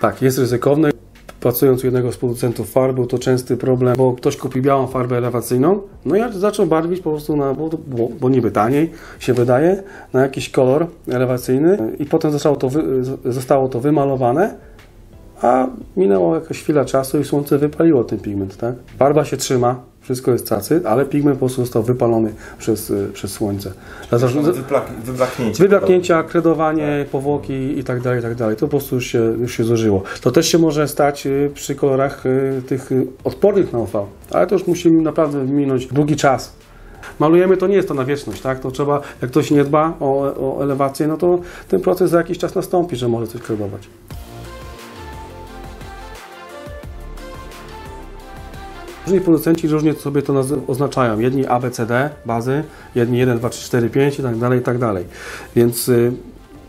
Tak, jest ryzykowne. Pracując u jednego z producentów farb był to częsty problem, bo ktoś kupi białą farbę elewacyjną, no i zaczął barwić po prostu na, bo, bo, bo niby taniej się wydaje, na jakiś kolor elewacyjny i potem zostało to, wy, zostało to wymalowane, a minęła jakaś chwila czasu i słońce wypaliło ten pigment, tak? Farba się trzyma, wszystko jest cacy, ale pigment po prostu został wypalony przez, y, przez słońce. Dlatego, wyblaknięcie. Wyblaknięcia, kredowanie, powłoki i tak dalej, i tak dalej. To po prostu już się, już się zużyło. To też się może stać y, przy kolorach y, tych odpornych na UV, ale to już musimy naprawdę minąć długi czas. Malujemy to nie jest to na wieczność, tak? To trzeba, jak ktoś nie dba o, o elewację, no to ten proces za jakiś czas nastąpi, że może coś kredować. Różni producenci różnie sobie to oznaczają. Jedni ABCD, bazy, jedni 1, 2, 3, 4, 5 i tak dalej, i tak dalej. Więc y,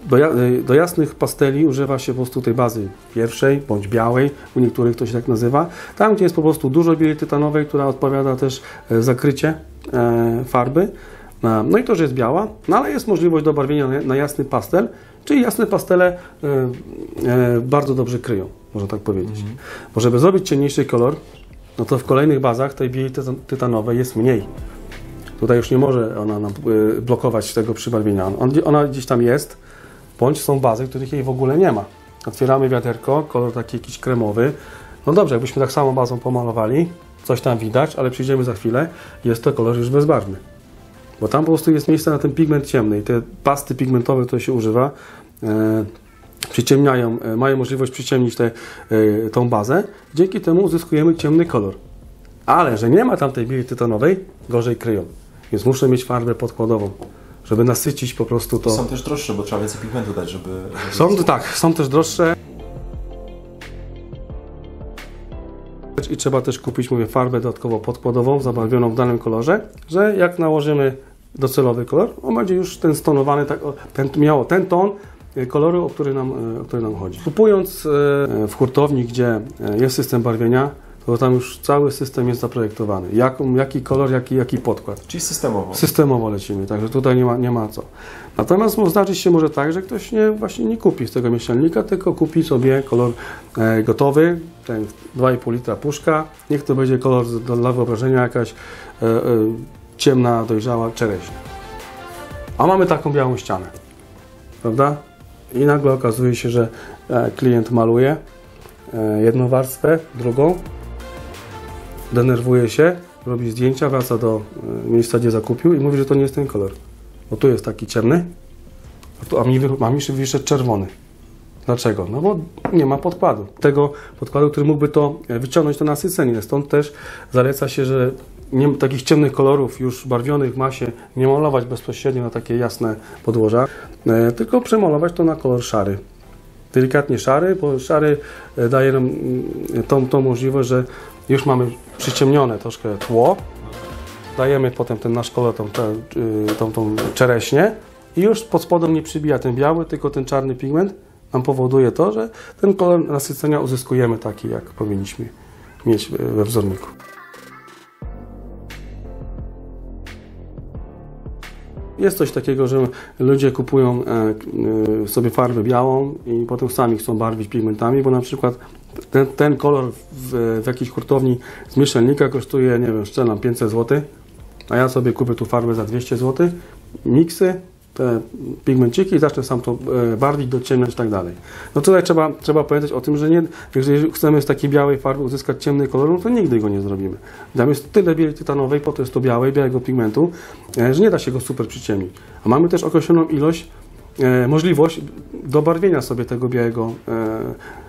do, y, do jasnych pasteli używa się po prostu tej bazy pierwszej bądź białej, u niektórych to się tak nazywa. Tam, gdzie jest po prostu dużo bieli tytanowej, która odpowiada też e, zakrycie e, farby. E, No i to, że jest biała, no ale jest możliwość dobarwienia na, jasny pastel, czyli jasne pastele bardzo dobrze kryją, można tak powiedzieć. Bo żeby zrobić ciemniejszy kolor, no to w kolejnych bazach tej bieli tytan- tytanowej jest mniej. Tutaj już nie może ona nam y, blokować tego przybarwienia. On, ona gdzieś tam jest, bądź są bazy, których jej w ogóle nie ma. Otwieramy wiaderko, kolor taki jakiś kremowy. No dobrze, jakbyśmy tak samo bazą pomalowali, coś tam widać, ale przyjdziemy za chwilę, jest to kolor już bezbarwny. Bo tam po prostu jest miejsce na ten pigment ciemny i te pasty pigmentowe, które się używa, e, przyciemniają, e, mają możliwość przyciemnić tę e, tą bazę. Dzięki temu uzyskujemy ciemny kolor. Ale, że nie ma tam tej bieli tytanowej, gorzej kryją. Więc muszę mieć farbę podkładową, żeby nasycić po prostu to. Są też droższe, bo trzeba więcej pigmentu dać, żeby... żeby Są, tak, są też droższe. I trzeba też kupić, mówię, farbę dodatkowo podkładową, zabarwioną w danym kolorze, że jak nałożymy docelowy kolor, on będzie już ten stonowany, tak, ten, miało ten ton koloru, o który nam, e, o który nam chodzi. Kupując e, w hurtowni, gdzie jest system barwienia, to tam już cały system jest zaprojektowany. Jaką, jaki kolor, jaki, jaki podkład. Czyli systemowo. Systemowo lecimy, także tutaj nie ma, nie ma co. Natomiast zdarzyć się może tak, że ktoś nie, właśnie nie kupi z tego mieszalnika, tylko kupi sobie kolor e, gotowy, ten 2,5 litra puszka. Niech to będzie kolor dla wyobrażenia jakaś e, e, ciemna, dojrzała czereśnia. A mamy taką białą ścianę, prawda? I nagle okazuje się, że e, klient maluje e, jedną warstwę, drugą, denerwuje się, robi zdjęcia, wraca do e, miejsca, gdzie zakupił i mówi, że to nie jest ten kolor. Bo tu jest taki ciemny, a, tu, a mi, a mi wyszedł czerwony. Dlaczego? No bo nie ma podkładu. Tego podkładu, który mógłby to wyciągnąć to nasycenie. Stąd też zaleca się, że nie, takich ciemnych kolorów już barwionych ma się nie malować bezpośrednio na takie jasne podłoża, e, tylko przemalować to na kolor szary. Delikatnie szary, bo szary e, daje nam mm, tą, tą możliwość, że już mamy przyciemnione troszkę tło, dajemy potem ten nasz kolor, tą, tę, y, tą, tą czereśnię i już pod spodem nie przybija ten biały, tylko ten czarny pigment nam powoduje to, że ten kolor nasycenia uzyskujemy taki, jak powinniśmy mieć we wzorniku. Jest coś takiego, że ludzie kupują e, e, sobie farbę białą i potem sami chcą barwić pigmentami, bo na przykład ten, ten kolor w, w jakiejś hurtowni z mieszalnika kosztuje, nie wiem, strzelam 500 zł, a ja sobie kupię tu farbę za 200 zł, miksy, te pigmenciki zacznę sam to e, barwić, dociemniać i tak dalej. No tutaj trzeba, trzeba pamiętać o tym, że nie, jeżeli chcemy z takiej białej farby uzyskać ciemny kolor, no to nigdy go nie zrobimy. Tam jest tyle bieli tytanowej, po to jest to białej, białego pigmentu, e, że nie da się go super przyciemnić. A mamy też określoną ilość, e, możliwość dobarwienia sobie tego białego,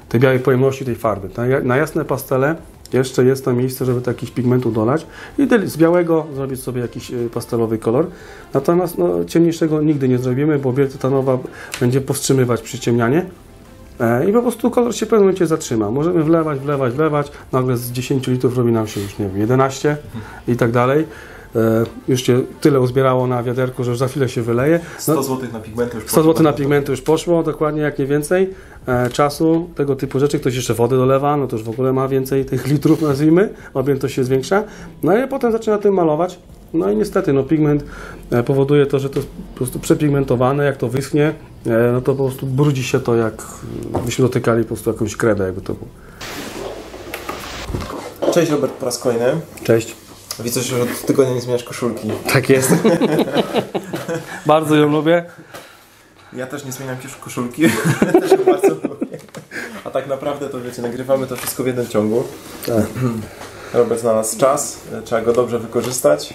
tej białej pojemności tej farby. Na jasne pastele jeszcze jest tam miejsce, żeby to jakiś pigmentu dolać i z białego zrobić sobie jakiś e, pastelowy kolor. Natomiast no, ciemniejszego nigdy nie zrobimy, bo biel tytanowa będzie powstrzymywać przyciemnianie. E, I po prostu kolor się w pewnym momencie zatrzyma. Możemy wlewać, wlewać, wlewać. Nagle z 10 litrów robi nam się już, nie wiem, 11 i tak dalej. E, Już się tyle uzbierało na wiaderku, że już za chwilę się wyleje. 100 zł na pigmenty już 100 zł poszło. na pigmenty już poszło, dokładnie jak nie więcej. E, czasu, tego typu rzeczy. Ktoś jeszcze wody dolewa, no to już w ogóle ma więcej tych litrów, nazwijmy. Objętość się zwiększa. No i potem zaczyna tym malować. No i niestety, no pigment e, powoduje to, że to jest po prostu przepigmentowane. Jak to wyschnie, no to po prostu brudzi się to jak byśmy dotykali po prostu jakąś kredę, jakby to było. Cześć Robert po raz kolejny. Cześć. Widzę, że od tygodnia nie zmieniasz koszulki. Tak jest. Bardzo ją lubię. Ja też nie zmieniam koszulki. też ją bardzo lubię. A tak naprawdę to wiecie, nagrywamy to wszystko w jednym ciągu. Tak. Robert znalazł czas, trzeba go dobrze wykorzystać.